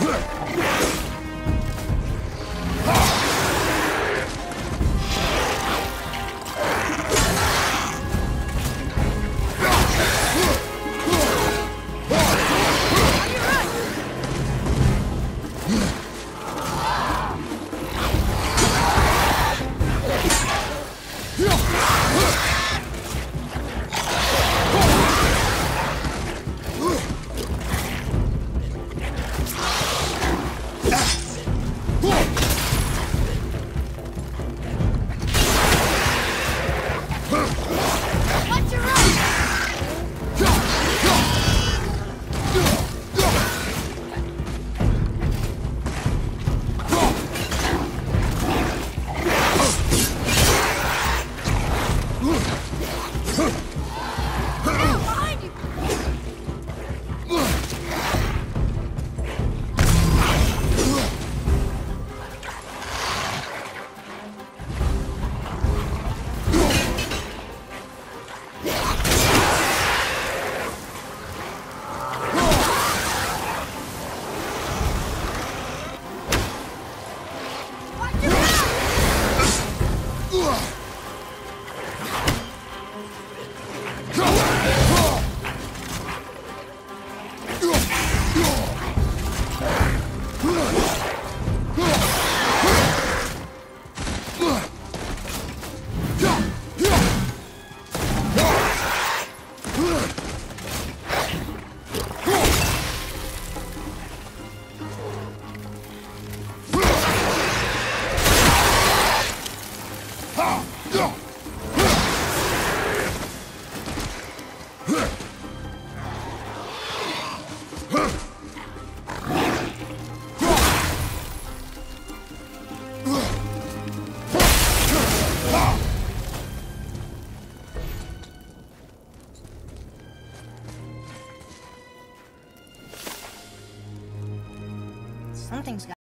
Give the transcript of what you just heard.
Huh? Ooh. Something's got